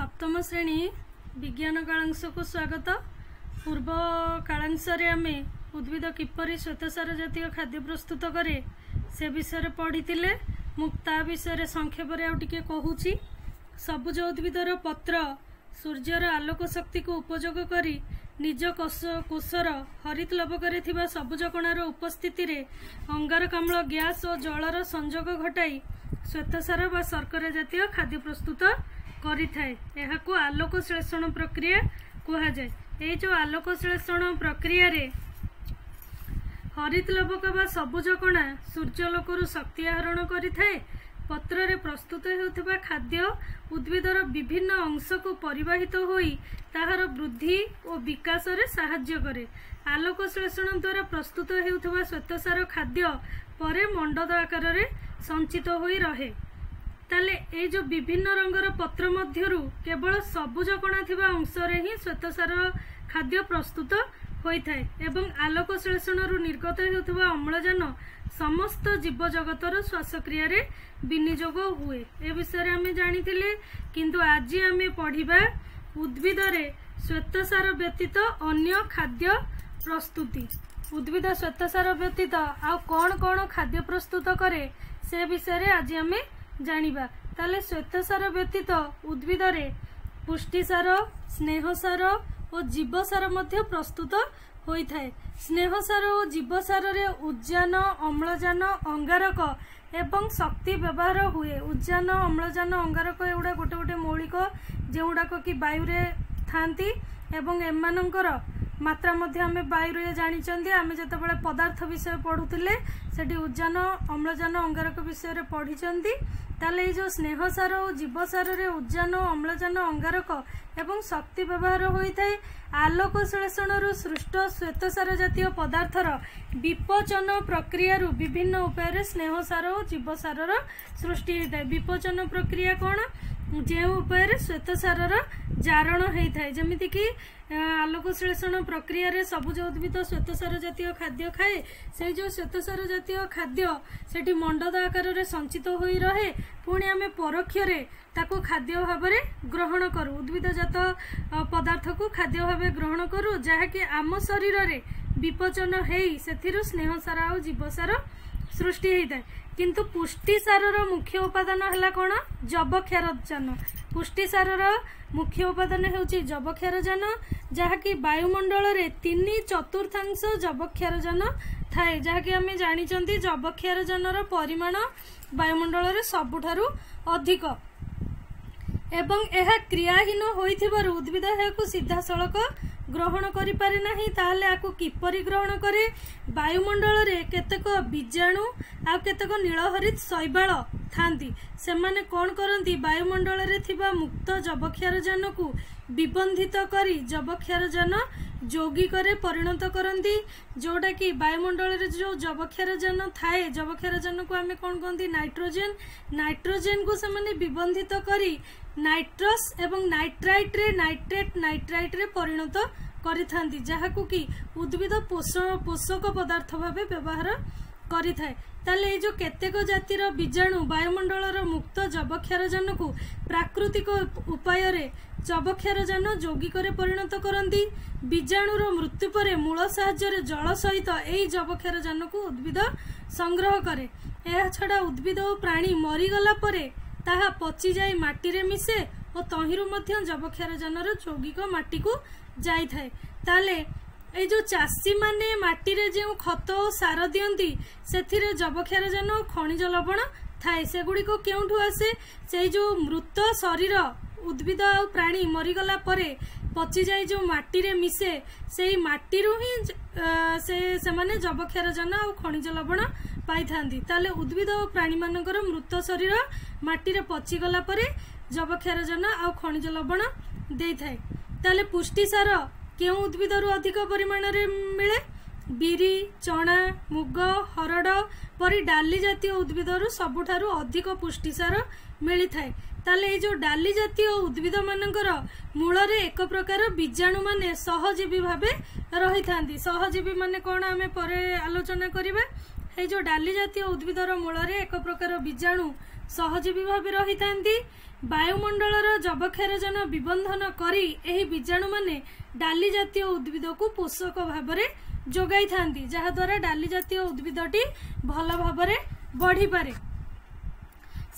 ସପ୍ତମ ଶ୍ରେଣୀ ବିଜ୍ଞାନ କାଳାଂଶକୁ ସ୍ୱାଗତ। ପୂର୍ବ କାଳାଂଶରେ ଆମେ ଉଦ୍ଭିଦ କିପରି ଶ୍ୱେତସାର ଜାତୀୟ ଖାଦ୍ୟ ପ୍ରସ୍ତୁତ କରେ ସେ ବିଷୟରେ ପଢ଼ିଥିଲେ। ମୁଁ ତା ବିଷୟରେ ସଂକ୍ଷେପରେ ଆଉ ଟିକେ କହୁଛି। ସବୁଜ ଉଦ୍ଭିଦର ପତ୍ର ସୂର୍ଯ୍ୟର ଆଲୋକ ଶକ୍ତିକୁ ଉପଯୋଗ କରି ନିଜ କୋଷ କୋଷର ହରିତ ଲବକରେ ଥିବା ସବୁଜ କଣାର ଉପସ୍ଥିତିରେ ଅଙ୍ଗାରକାମ୍ଳ ଗ୍ୟାସ୍ ଓ ଜଳର ସଂଯୋଗ ଘଟାଇ ଶ୍ୱେତସାର ବା ଶର୍କରା ଜାତୀୟ ଖାଦ୍ୟ ପ୍ରସ୍ତୁତ କରିଥାଏ। ଏହାକୁ ଆଲୋକ ଶ୍ଳେଷଣ ପ୍ରକ୍ରିୟା କୁହାଯାଏ। ଏଇ ଯେଉଁ ଆଲୋକ ଶ୍ଳେଷଣ ପ୍ରକ୍ରିୟାରେ ହରିତ ଲବକ ବା ସବୁଜ କଣା ସୂର୍ଯ୍ୟଲୋକରୁ ଶକ୍ତି ଆହରଣ କରିଥାଏ। ପତ୍ରରେ ପ୍ରସ୍ତୁତ ହେଉଥିବା ଖାଦ୍ୟ ଉଦ୍ଭିଦର ବିଭିନ୍ନ ଅଂଶକୁ ପରିବାହିତ ହୋଇ ତାହାର ବୃଦ୍ଧି ଓ ବିକାଶରେ ସାହାଯ୍ୟ କରେ। ଆଲୋକ ଶ୍ଳେଷଣ ଦ୍ୱାରା ପ୍ରସ୍ତୁତ ହେଉଥିବା ଶ୍ୱେତସାର ଖାଦ୍ୟ ପରେ ମଣ୍ଡଦ ଆକାରରେ ସଞ୍ଚିତ ହୋଇ ରହେ। ତାହେଲେ ଏଇ ଯୋଉ ବିଭିନ୍ନ ରଙ୍ଗର ପତ୍ର ମଧ୍ୟରୁ କେବଳ ସବୁଜ କଣା ଥିବା ଅଂଶରେ ହିଁ ଶ୍ୱେତସାର ଖାଦ୍ୟ ପ୍ରସ୍ତୁତ ହୋଇଥାଏ ଏବଂ ଆଲୋକ ଶ୍ଳେଷଣରୁ ନିର୍ଗତ ହେଉଥିବା ଅମ୍ଳଜାନ ସମସ୍ତ ଜୀବଜଗତର ଶ୍ୱାସକ୍ରିୟାରେ ବିନିଯୋଗ ହୁଏ। ଏ ବିଷୟରେ ଆମେ ଜାଣିଥିଲେ କିନ୍ତୁ ଆଜି ଆମେ ପଢିବା ଉଦ୍ଭିଦରେ ଶ୍ୱେତସାର ବ୍ୟତୀତ ଅନ୍ୟ ଖାଦ୍ୟ ପ୍ରସ୍ତୁତି। ଉଦ୍ଭିଦ ଶ୍ୱେତସାର ବ୍ୟତୀତ ଆଉ କଣ କଣ ଖାଦ୍ୟ ପ୍ରସ୍ତୁତ କରେ ସେ ବିଷୟରେ ଆଜି ଆମେ ଜାଣିବା। ତାହେଲେ ଶ୍ୱେତସାର ବ୍ୟତୀତ ଉଦ୍ଭିଦରେ ପୁଷ୍ଟିସାର ସ୍ନେହସାର ଓ ଜୀବସାର ମଧ୍ୟ ପ୍ରସ୍ତୁତ ହୋଇଥାଏ। ସ୍ନେହସାର ଓ ଜୀବସାରରେ ଉଦ୍ଯାନ ଅମ୍ଳଜାନ ଅଙ୍ଗାରକ ଏବଂ ଶକ୍ତି ବ୍ୟବହାର ହୁଏ। ଉଦ୍ଯାନ ଅମ୍ଳଜାନ ଅଙ୍ଗାରକ ଏଗୁଡ଼ା ଗୋଟେ ଗୋଟେ ମୌଳିକ ଯେଉଁଗୁଡ଼ାକ କି ବାୟୁରେ ଥାନ୍ତି ଏବଂ ଏମାନଙ୍କର ମାତ୍ରା ମଧ୍ୟ ଆମେ ବାୟୁରେ ଜାଣିଛନ୍ତି। ଆମେ ଯେତେବେଳେ ପଦାର୍ଥ ବିଷୟ ପଢୁଥିଲେ ସେଠି ଉଦ୍ଯାନ ଅମ୍ଳଜାନ ଅଙ୍ଗାରକ ବିଷୟରେ ପଢିଛନ୍ତି। ତାହେଲେ ଏଇ ଯେଉଁ ସ୍ନେହସାର ଓ ଜୀବସାରରେ ଉଦ୍ଯାନ ଅମ୍ଳଜାନ ଅଙ୍ଗାରକ ଏବଂ ଶକ୍ତି ବ୍ୟବହାର ହୋଇଥାଏ ଆଲୋକ ଶ୍ଳେଷଣରୁ ସୃଷ୍ଟ ଶ୍ୱେତସାର ଜାତୀୟ ପଦାର୍ଥର ବିପଚନ ପ୍ରକ୍ରିୟାରୁ ବିଭିନ୍ନ ଉପାୟରେ ସ୍ନେହସାର ଓ ଜୀବସାରର ସୃଷ୍ଟି ହୋଇଥାଏ। ବିପଚନ ପ୍ରକ୍ରିୟା କ'ଣ? ଯେଉଁ ଉପାୟରେ ଶ୍ୱେତସାରର ଜାରଣ ହେଇଥାଏ। ଯେମିତିକି ଆଲୋକ ଶ୍ଳେଷଣ ପ୍ରକ୍ରିୟାରେ ସବୁଜ ଉଦ୍ଭିଦ ଶ୍ୱେତସାର ଜାତୀୟ ଖାଦ୍ୟ ଖାଏ। ସେଇ ଯେଉଁ ଶ୍ୱେତସାର ଜାତୀୟ ଖାଦ୍ୟ ସେଠି ମଣ୍ଡଦ ଆକାରରେ ସଞ୍ଚିତ ହୋଇ ରହେ। ପୁଣି ଆମେ ପରୋକ୍ଷରେ ତାକୁ ଖାଦ୍ୟ ଭାବରେ ଗ୍ରହଣ କରୁ। ଉଦ୍ଭିଦଜାତ ପଦାର୍ଥକୁ ଖାଦ୍ୟ ଭାବେ ଗ୍ରହଣ କରୁ ଯାହାକି ଆମ ଶରୀରରେ ବିପଚନ ହେଇ ସେଥିରୁ ସ୍ନେହସାର ଆଉ ଜୀବସାର ସୃଷ୍ଟି ହେଇଥାଏ। କିନ୍ତୁ ପୁଷ୍ଟିସାରର ମୁଖ୍ୟ ଉପାଦାନ ହେଲା କ'ଣ? ଯବକ୍ଷାରଜାନ ପୁଷ୍ଟିସାରର ମୁଖ୍ୟ ଉପାଦାନ ହେଉଛି ଯବକ୍ଷାରଜାନ ଯାହାକି ବାୟୁମଣ୍ଡଳରେ ତିନି ଚତୁର୍ଥାଂଶ ଯବକ୍ଷାରଜାନ ଥାଏ। ଯାହାକି ଆମେ ଜାଣିଛନ୍ତି ଯବକ୍ଷାରଜାନର ପରିମାଣ ବାୟୁମଣ୍ଡଳରେ ସବୁଠାରୁ ଅଧିକ। ଏବଂ ଏହା କ୍ରିୟାହୀନ ହୋଇଥିବାରୁ ଉଦ୍ଭିଦ ଏହାକୁ ସିଧାସଳଖ ଗ୍ରହଣ କରିପାରେ ନାହିଁ ତାହେଲେ ଆକୁ କିପରି ଗ୍ରହଣ କରେ? ବାୟୁମଣ୍ଡଳରେ କେତେକ ବୀଜାଣୁ ଆଉ କେତେକ ନୀଳହରିତ ଶୈବାଳ ଥାନ୍ତି ସେମାନେ କ'ଣ କରନ୍ତି? ବାୟୁମଣ୍ଡଳରେ ଥିବା ମୁକ୍ତ ଯବକ୍ଷାରଜାନକୁ ବିବନ୍ଧିତ କରି ଯବକ୍ଷାରଜାନ ଯୌଗିକରେ ପରିଣତ କରନ୍ତି। ଯୋଉଟାକି ବାୟୁମଣ୍ଡଳରେ ଯୋଉ ଯବକ୍ଷାରଜାନ ଥାଏ ଯବକ୍ଷାରଜାନକୁ ଆମେ କ'ଣ କହନ୍ତି? ନାଇଟ୍ରୋଜେନ। ନାଇଟ୍ରୋଜେନକୁ ସେମାନେ ବିବନ୍ଧିତ କରି ନାଇଟ୍ରସ୍ ଏବଂ ନାଇଟ୍ରାଇଟ୍ରେ ନାଇଟ୍ରେଟ୍ ନାଇଟ୍ରାଇଟ୍ରେ ପରିଣତ କରିଥାନ୍ତି ଯାହାକୁ କି ଉଦ୍ଭିଦ ପୋଷକ ପଦାର୍ଥ ଭାବେ ବ୍ୟବହାର କରିଥାଏ। ତାହେଲେ ଏଇ ଯୋଉ କେତେକ ଜାତିର ବୀଜାଣୁ ବାୟୁମଣ୍ଡଳର ମୁକ୍ତ ଯବକ୍ଷାରଜାନକୁ ପ୍ରାକୃତିକ ଉପାୟରେ ଯବକ୍ଷାରଜାନ ଯୌଗିକରେ ପରିଣତ କରନ୍ତି। ବୀଜାଣୁର ମୃତ୍ୟୁ ପରେ ମୂଳ ସାହାଯ୍ୟରେ ଜଳ ସହିତ ଏହି ଯବକ୍ଷାରଜାନକୁ ଉଦ୍ଭିଦ ସଂଗ୍ରହ କରେ। ଏହା ଛଡା ଉଦ୍ଭିଦ ଓ ପ୍ରାଣୀ ମରିଗଲା ପରେ ତାହା ପଚିଯାଇ ମାଟିରେ ମିଶେ ଓ ତହିଁରୁ ମଧ୍ୟ ଯବକ୍ଷାରଜାନର ଯୌଗିକ ମାଟିକୁ ଯାଇଥାଏ। ତାହେଲେ ଏଇ ଯୋଉ ଚାଷୀମାନେ ମାଟିରେ ଯେଉଁ ଖତ ଓ ସାର ଦିଅନ୍ତି ସେଥିରେ ଯବକ୍ଷାରଜାନ ଓ ଖଣିଜ ଲବଣ ଥାଏ। ସେଗୁଡ଼ିକ କେଉଁଠୁ ଆସେ? ସେଇ ଯୋଉ ମୃତ ଶରୀର ଉଦ୍ଭିଦ ଆଉ ପ୍ରାଣୀ ମରିଗଲା ପରେ ପଚିଯାଇ ଯୋଉ ମାଟିରେ ମିଶେ ସେଇ ମାଟିରୁ ହିଁ ସେ ସେମାନେ ଯବକ୍ଷାରଜାନ ଆଉ ଖଣିଜ ଲବଣ ପାଇଥାନ୍ତି। ତାହେଲେ ଉଦ୍ଭିଦ ଓ ପ୍ରାଣୀମାନଙ୍କର ମୃତ ଶରୀର ମାଟିରେ ପଚିଗଲା ପରେ ଯବକ୍ଷାରଜାନ ଆଉ ଖଣିଜ ଲବଣ ଦେଇଥାଏ। ତାହେଲେ ପୁଷ୍ଟିସାର କେଉଁ ଉଦ୍ଭିଦରୁ ଅଧିକ ପରିମାଣରେ ମିଳେ? ବିରି ଚଣା ମୁଗ ହରଡ଼ ପରି ଡାଲି ଜାତୀୟ ଉଦ୍ଭିଦରୁ ସବୁଠାରୁ ଅଧିକ ପୁଷ୍ଟିସାର ମିଳିଥାଏ। ତାହେଲେ ଏଇ ଯୋଉ ଡାଲି ଜାତୀୟ ଉଦ୍ଭିଦ ମାନଙ୍କର ମୂଳରେ ଏକ ପ୍ରକାର ବୀଜାଣୁ ମାନେ ସହଜୀବୀ ଭାବେ ରହିଥାନ୍ତି। ସହଜୀବୀ ମାନେ କ'ଣ ଆମେ ପରେ ଆଲୋଚନା କରିବା? ଏଇ ଯୋଉ ଡାଲି ଜାତୀୟ ଉଦ୍ଭିଦର ମୂଳରେ ଏକ ପ୍ରକାର ବୀଜାଣୁ ସହଜୀବୀ ଭାବେ ରହିଥାନ୍ତି। ବାୟୁମଣ୍ଡଳର ଯବକ୍ଷାରଜାନ ବିବନ୍ଧନ କରି ଏହି ବୀଜାଣୁମାନେ ଡାଲି ଜାତୀୟ ଉଦ୍ଭିଦକୁ ପୋଷକ ଭାବରେ ଯୋଗାଇଥାନ୍ତି ଯାହାଦ୍ୱାରା ଡାଲି ଜାତୀୟ ଉଦ୍ଭିଦଟି ଭଲ ଭାବରେ ବଢିପାରେ।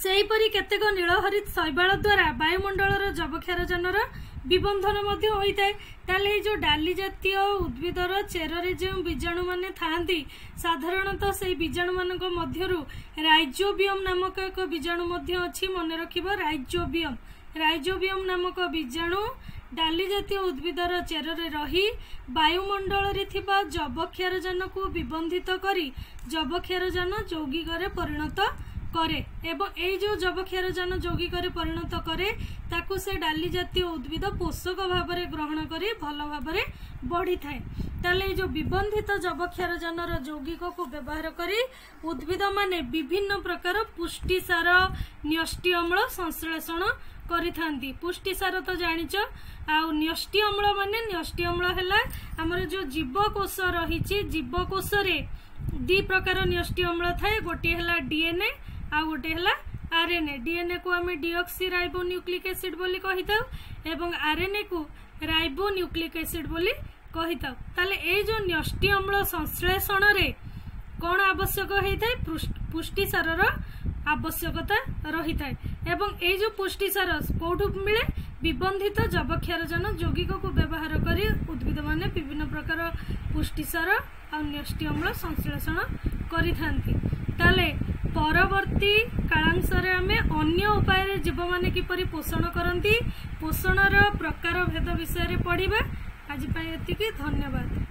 ସେହିପରି କେତେକ ନୀଳହରିତ ଶୈବାଳ ଦ୍ୱାରା ବାୟୁମଣ୍ଡଳର ଯବକ୍ଷାରଜାନର ବିବନ୍ଧନ ମଧ୍ୟ ହୋଇଥାଏ ତାହେଲେ ଏଇ ଯୋଉ ଡାଲି ଜାତୀୟ ଉଦ୍ଭିଦର ଚେରରେ ଯେଉଁ ବୀଜାଣୁ ମାନେ ଥାଆନ୍ତି ସାଧାରଣତଃ ସେଇ ବୀଜାଣୁ ମାନଙ୍କ ମଧ୍ୟରୁ ରାଇଜୋବିୟମ ନାମକ ଏକ ବୀଜାଣୁ ମଧ୍ୟ ଅଛି ମନେ ରଖିବ ରାଇଜୋବିୟମ। ରାଇଜୋବିୟମ ନାମକ ବୀଜାଣୁ ଡାଲି ଜାତୀୟ ଉଦ୍ଭିଦର ଚେରରେ ରହି ବାୟୁମଣ୍ଡଳରେ ଥିବା ଯବକ୍ଷାରଜାନକୁ ବିବନ୍ଧିତ କରି ଯବକ୍ଷାରଜାନ ଯୌଗିକରେ ପରିଣତ କରେ ଏବଂ ଏଇ ଯୋଉ ଯବକ୍ଷାରଜାନ ଯୌଗିକରେ ପରିଣତ କରେ ତାକୁ ସେ ଡାଲି ଜାତୀୟ ଉଦ୍ଭିଦ ପୋଷକ ଭାବରେ ଗ୍ରହଣ କରି ଭଲ ଭାବରେ ବଢିଥାଏ। ତାହେଲେ ଏଇ ଯୋଉ ବିବନ୍ଧିତ ଯବକ୍ଷାରଜାନର ଯୌଗିକକୁ ବ୍ୟବହାର କରି ଉଦ୍ଭିଦ ମାନେ ବିଭିନ୍ନ ପ୍ରକାର ପୁଷ୍ଟିସାର ନ୍ୟଷ୍ଟି ଅମ୍ଳ ସଂଶ୍ଳେଷଣ କରିଥାନ୍ତି। ପୁଷ୍ଟିସାର ତ ଜାଣିଛ ଆଉ ନ୍ୟଷ୍ଟି ଅମ୍ଳ ମାନେ ନ୍ୟଷ୍ଟି ଅମ୍ଳ ହେଲା ଆମର ଯୋଉ ଜୀବକୋଷ ରହିଛି। ଜୀବକୋଷରେ ଦି ପ୍ରକାର ନ୍ୟଷ୍ଟି ଅମ୍ଳ ଥାଏ ଗୋଟିଏ ହେଲା ଡିଏନଏ ଆଉ ଗୋଟେ ହେଲା ଆରଏନଏ ଡିଏନଏ କୁ ଆମେ ଡିଅକ୍ସି ରାଇବୋ ନ୍ୟୁକ୍ଲିକ ଏସିଡ ବୋଲି କହିଥାଉ ଏବଂ ଆରଏନଏ କୁ ରାଇବୋ ନ୍ୟୁକ୍ଲିକ ଏସିଡ ବୋଲି କହିଥାଉ। ତାହେଲେ ଏଇ ଯୋଉ ନ୍ୟଷ୍ଟି ଅମ୍ଳ ସଂଶ୍ଳେଷଣରେ କଣ ଆବଶ୍ୟକ ହେଇଥାଏ? ପୁଷ୍ଟିସାରର ଆବଶ୍ୟକତା ରହିଥାଏ। ଏବଂ ଏଇ ଯୋଉ ପୁଷ୍ଟିସାର କୋଉଠୁ ମିଳେ? ବିବନ୍ଧିତ ଯବକ୍ଷାରଜାନ ଯୌଗିକକୁ ବ୍ୟବହାର କରି ଉଦ୍ଭିଦ ମାନେ ବିଭିନ୍ନ ପ୍ରକାର ପୁଷ୍ଟିସାର ଆଉ ନ୍ୟଷ୍ଟି ଅମ୍ଳ ସଂଶ୍ଳେଷଣ କରିଥାନ୍ତି। ତାହେଲେ ପରବର୍ତ୍ତୀ କାଳାଂଶରେ ଆମେ ଅନ୍ୟ ଉପାୟରେ ଜୀବମାନେ କିପରି ପୋଷଣ କରନ୍ତି ପୋଷଣର ପ୍ରକାର ଭେଦ ବିଷୟରେ ପଢିବା। ଆଜି ପାଇଁ ଏତିକି। ଧନ୍ୟବାଦ।